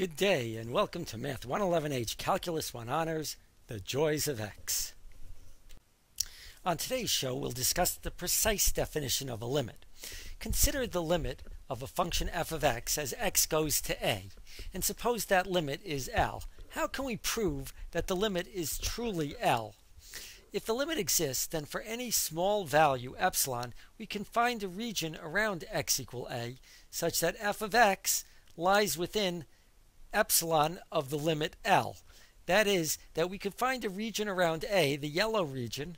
Good day and welcome to Math 111H Calculus 1 Honors, The Joys of X. On today's show, we'll discuss the precise definition of a limit. Consider the limit of a function f of x as x goes to a, and suppose that limit is L. How can we prove that the limit is truly L? If the limit exists, then for any small value epsilon, we can find a region around x equal a such that f of x lies within epsilon of the limit L. That is, that we could find a region around A, the yellow region,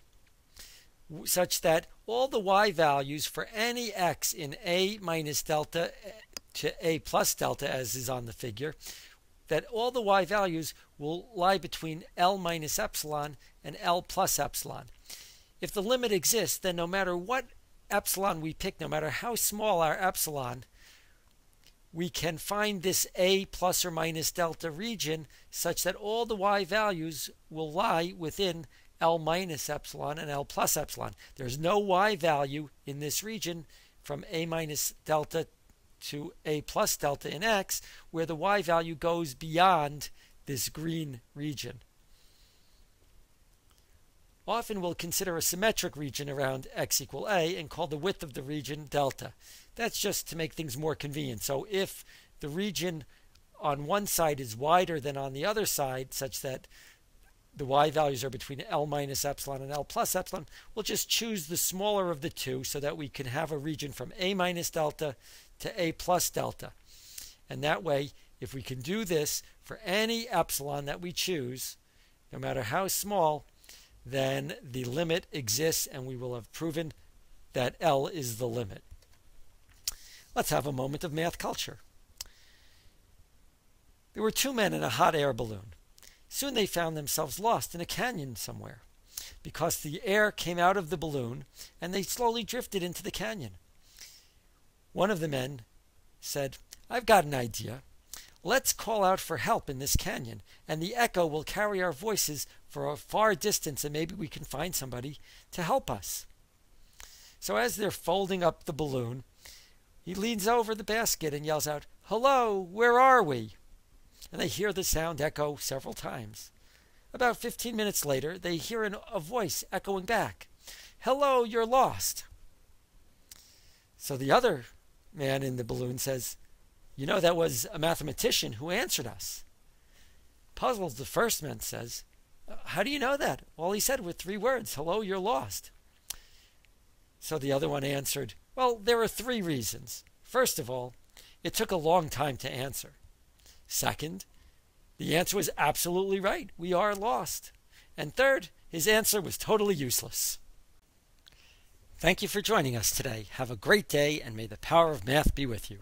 such that all the y values for any x in A minus delta eh, to A plus delta, as is on the figure, that all the y values will lie between L minus epsilon and L plus epsilon. If the limit exists, then no matter what epsilon we pick, no matter how small our epsilon, we can find this a plus or minus delta region such that all the y values will lie within L minus epsilon and L plus epsilon. There's no y value in this region from a minus delta to a plus delta in x where the y value goes beyond this green region. Often we'll consider a symmetric region around x equal a and call the width of the region delta. That's just to make things more convenient. So if the region on one side is wider than on the other side, such that the y values are between L minus epsilon and L plus epsilon, we'll just choose the smaller of the two so that we can have a region from A minus delta to A plus delta. And that way, if we can do this for any epsilon that we choose, no matter how small, then the limit exists and we will have proven that L is the limit. Let's have a moment of math culture. There were two men in a hot air balloon. Soon they found themselves lost in a canyon somewhere because the air came out of the balloon and they slowly drifted into the canyon. One of the men said, I've got an idea. Let's call out for help in this canyon, and the echo will carry our voices for a far distance, and maybe we can find somebody to help us. So, as they're folding up the balloon, he leans over the basket and yells out, Hello, where are we? And they hear the sound echo several times. About 15 minutes later, they hear an, a voice echoing back, Hello, you're lost. So the other man in the balloon says, You know, that was a mathematician who answered us. Puzzles, the first man says, uh, How do you know that? All he said were three words Hello, you're lost. So the other one answered, Well, there are three reasons. First of all, it took a long time to answer. Second, the answer was absolutely right. We are lost. And third, his answer was totally useless. Thank you for joining us today. Have a great day, and may the power of math be with you.